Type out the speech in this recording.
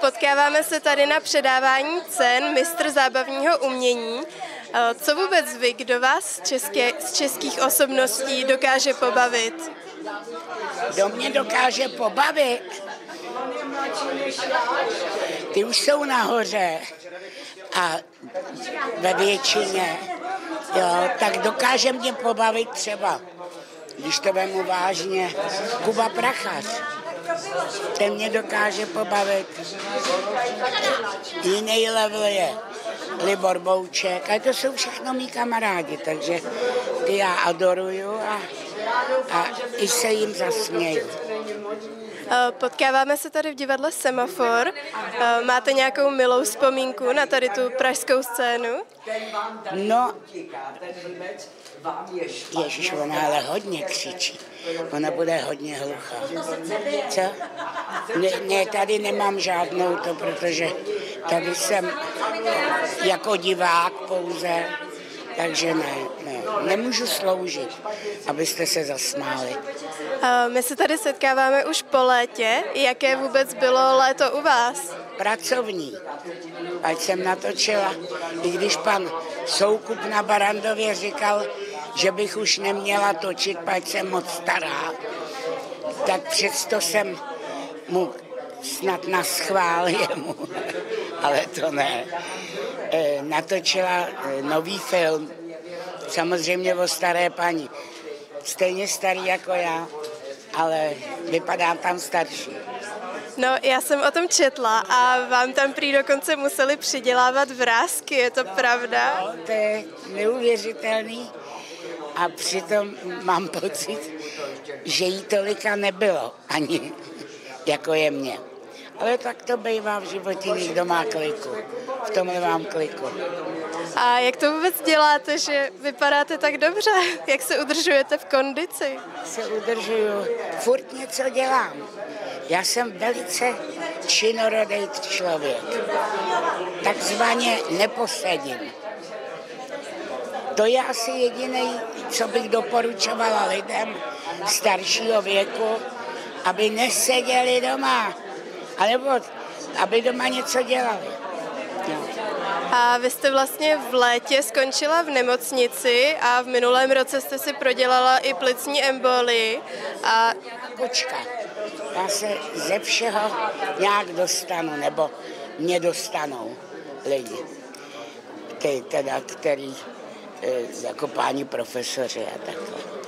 Potkáváme se tady na předávání cen mistr zábavního umění. Eh, Co vůbec vy, kdo vás z, české, z českých osobností dokáže pobavit? Kdo mě dokáže pobavit? Ty už jsou nahoře a ve většině. Jo, tak dokáže mě pobavit třeba, když to vemu vážně, Kuba Prachař. Ten mě dokáže pobavit. Jiný level je Libor Bouček. A to jsou všechno mý kamarádi, takže ty já adoruju a, a i se jim zasměju. Eh, Potkáváme se tady v divadle Semafor. Eh, Máte nějakou milou vzpomínku na tady tu pražskou scénu? No, Ježíš, ona ale hodně křičí. Ona bude hodně hluchá. Co? Ne, ne, tady nemám žádnou to, protože tady jsem jako divák pouze, takže ne, ne, nemůžu sloužit, abyste se zasmáli. My se tady setkáváme už po létě. Jaké vůbec bylo léto u vás? Pracovní. Ať jsem natočila, i když pan Soukup na Barandově říkal, že bych už neměla točit, ať jsem moc stará, tak přesto jsem mu snad na schvál jemu, ale to ne. Eh, Natočila eh, nový film, samozřejmě o staré paní. Stejně starý jako já, ale vypadám tam starší. No, já jsem o tom četla a vám tam prý dokonce museli přidělávat vrázky, je to pravda? No, to je neuvěřitelný a přitom mám pocit, že jí tolika nebylo ani, jako je mě. Ale tak to bývá v životě, někdo má kliku. V tomhle mám kliku. A jak to vůbec děláte, že vypadáte tak dobře? Jak se udržujete v kondici? Se udržuju, furt něco dělám. Já jsem velice činorodý člověk. Takzvaně neposedím. To je asi jediný, co bych doporučovala lidem staršího věku, aby neseděli doma, anebo aby doma něco dělali. No. A vy jste vlastně v létě skončila v nemocnici a v minulém roce jste si prodělala i plicní embolii. A Kočka. Já se ze všeho nějak dostanu, nebo mě dostanou lidi. Ty teda, který, eh, jako páni profesoři a takhle.